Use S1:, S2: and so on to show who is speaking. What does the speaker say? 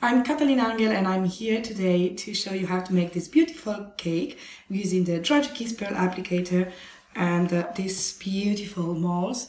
S1: I'm Catalina Anghel and I'm here today to show you how to make this beautiful cake using the dragéekiss Pearl applicator and uh, these beautiful molds.